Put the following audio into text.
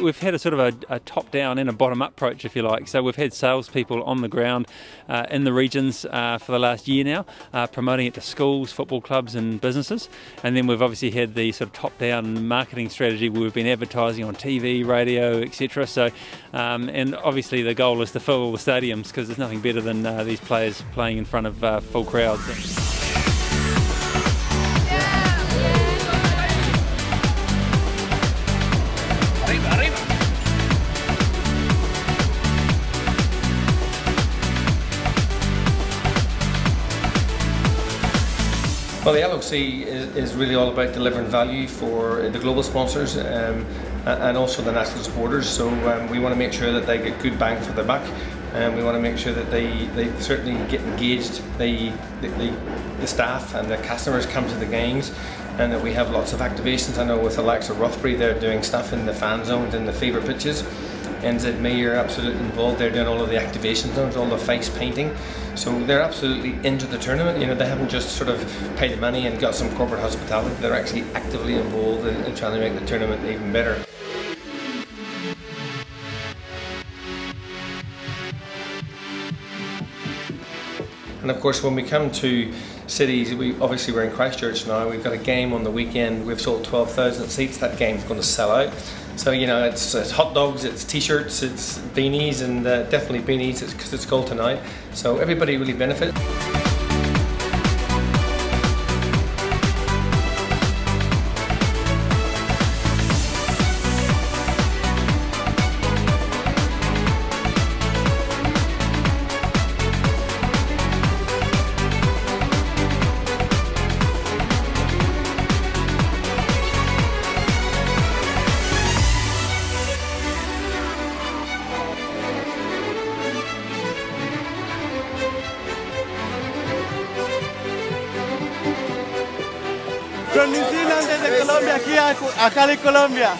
we've had a sort of a, a top-down and a bottom-up approach, if you like. So we've had salespeople on the ground uh, in the regions uh, for the last year now, uh, promoting it to schools, football clubs, and businesses. And then we've obviously had the sort of top-down marketing strategy where we've been advertising on TV, radio, etc. So, um, and obviously the goal is to fill all the stadiums because there's nothing better than uh, these players playing in front of uh, full crowds. Well, the LOC is, is, really all about delivering value for the global sponsors um, and also the national supporters. So um, we want to make sure that they get good bang for their buck. And we want to make sure that they, they certainly get engaged, they, the, the staff and the customers come to the games and that we have lots of activations. I know with the likes of Rothbury, they're doing stuff in the fan zones and the favourite pitches. NZ Mayor absolutely involved. They're doing all of the activation zones, all the face painting. So they're absolutely into the tournament. You know, they haven't just sort of paid the money and got some corporate hospitality. They're actually actively involved in, in trying to make the tournament even better. And of course, when we come to cities, we obviously we're in Christchurch now. We've got a game on the weekend. We've sold 12,000 seats. That game's going to sell out. So you know, it's, it's hot dogs, it's t-shirts, it's beanies, and uh, definitely beanies because it's, it's cold tonight. So everybody really benefits. Transmitiendo desde Colombia aquí a, a Cali, Colombia.